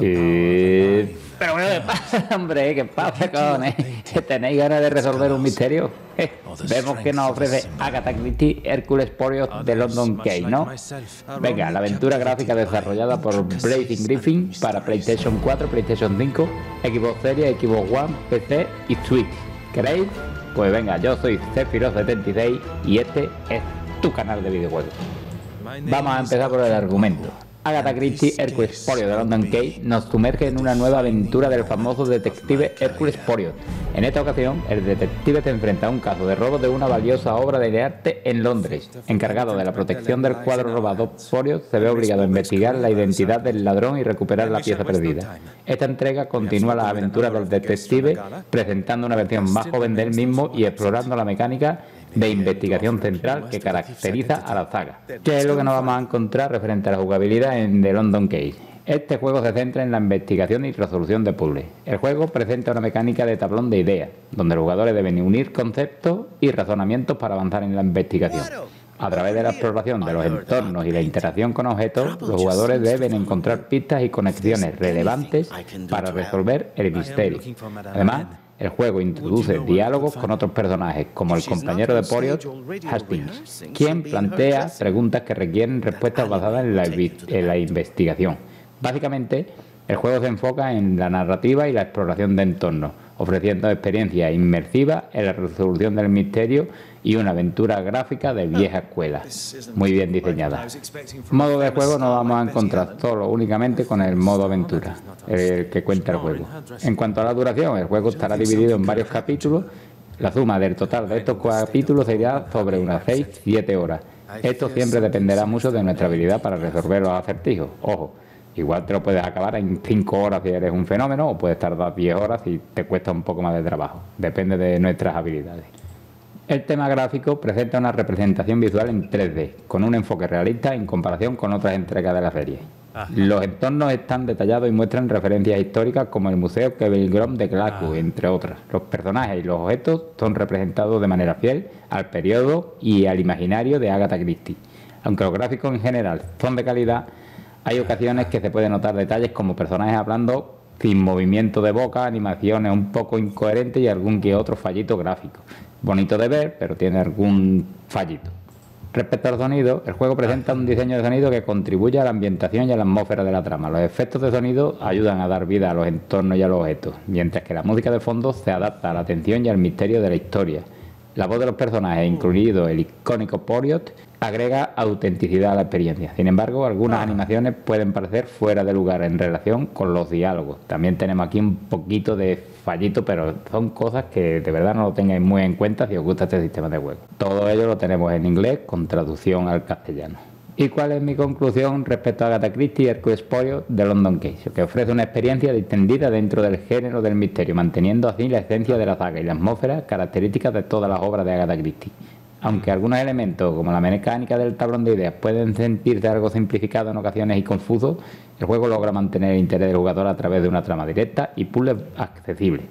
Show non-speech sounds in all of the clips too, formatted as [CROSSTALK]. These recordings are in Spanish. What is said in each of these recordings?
Eh, Pero bueno, ¿qué pasa, [LAUGHS] hombre? ¿Qué pasa, cojones? [LAUGHS] ¿Tenéis ganas de resolver un misterio? Eh, Vemos que nos ofrece Agatha Christie Hércules Poirot de London Key, ¿no? Venga, la aventura gráfica desarrollada por Blazing Griffin para PlayStation 4, PlayStation 5, Xbox Series, Xbox One, PC y Switch. ¿Queréis? Pues venga, yo soy Zephyro76 y este es tu canal de videojuegos. Vamos a empezar por el argumento. Agatha Christie, Hércules Poirot de London Key nos sumerge en una nueva aventura del famoso detective Hércules Poirot. En esta ocasión, el detective se enfrenta a un caso de robo de una valiosa obra de arte en Londres. Encargado de la protección del cuadro robado, Poirot se ve obligado a investigar la identidad del ladrón y recuperar la pieza perdida. Esta entrega continúa las aventuras del detective, presentando una versión más joven del mismo y explorando la mecánica de investigación central que caracteriza a la saga. ¿Qué es lo que nos vamos a encontrar referente a la jugabilidad en The London Case? Este juego se centra en la investigación y resolución de puzzles. El juego presenta una mecánica de tablón de ideas, donde los jugadores deben unir conceptos y razonamientos para avanzar en la investigación. A través de la exploración de los entornos y la interacción con objetos, los jugadores deben encontrar pistas y conexiones relevantes para resolver el misterio. Además, el juego introduce diálogos con otros personajes, como el compañero de Poirot, Hastings, quien plantea preguntas que requieren respuestas basadas en la, en la investigación. Básicamente, el juego se enfoca en la narrativa y la exploración de entornos, ofreciendo experiencias inmersivas en la resolución del misterio y una aventura gráfica de vieja escuela, muy bien diseñada. Modo de juego no vamos a encontrar solo únicamente con el modo aventura, el que cuenta el juego. En cuanto a la duración, el juego estará dividido en varios capítulos. La suma del total de estos capítulos sería sobre unas 6-7 horas. Esto siempre dependerá mucho de nuestra habilidad para resolver los acertijos. Ojo, igual te lo puedes acabar en 5 horas si eres un fenómeno o puedes tardar 10 horas si te cuesta un poco más de trabajo. Depende de nuestras habilidades. El tema gráfico presenta una representación visual en 3D, con un enfoque realista en comparación con otras entregas de la serie. Los entornos están detallados y muestran referencias históricas como el Museo Kevin Grom de Glasgow, entre otras. Los personajes y los objetos son representados de manera fiel al periodo y al imaginario de Agatha Christie. Aunque los gráficos en general son de calidad, hay ocasiones que se pueden notar detalles como personajes hablando sin movimiento de boca, animaciones un poco incoherentes y algún que otro fallito gráfico. Bonito de ver, pero tiene algún fallito. Respecto al sonido, el juego presenta un diseño de sonido que contribuye a la ambientación y a la atmósfera de la trama. Los efectos de sonido ayudan a dar vida a los entornos y a los objetos, mientras que la música de fondo se adapta a la atención y al misterio de la historia. La voz de los personajes, incluido el icónico Poirot, agrega autenticidad a la experiencia. Sin embargo, algunas animaciones pueden parecer fuera de lugar en relación con los diálogos. También tenemos aquí un poquito de fallito, pero son cosas que de verdad no lo tengáis muy en cuenta si os gusta este sistema de juego. Todo ello lo tenemos en inglés con traducción al castellano. ¿Y cuál es mi conclusión respecto a Agatha Christie y Hercules Poirot de London Case? Que ofrece una experiencia distendida dentro del género del misterio, manteniendo así la esencia de la saga y la atmósfera características de todas las obras de Agatha Christie. Aunque algunos elementos, como la mecánica del tablón de ideas, pueden sentirse algo simplificados en ocasiones y confusos, el juego logra mantener el interés del jugador a través de una trama directa y puzzles accesibles.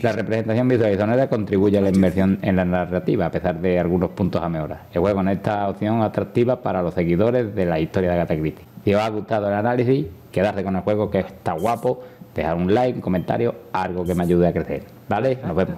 La representación visual y sonora contribuye a la inmersión en la narrativa, a pesar de algunos puntos a mejorar. El juego en esta opción atractiva para los seguidores de la historia de Agatha Christie. Si os ha gustado el análisis, quedarse con el juego que está guapo, dejar un like, un comentario, algo que me ayude a crecer. ¿Vale? Nos vemos.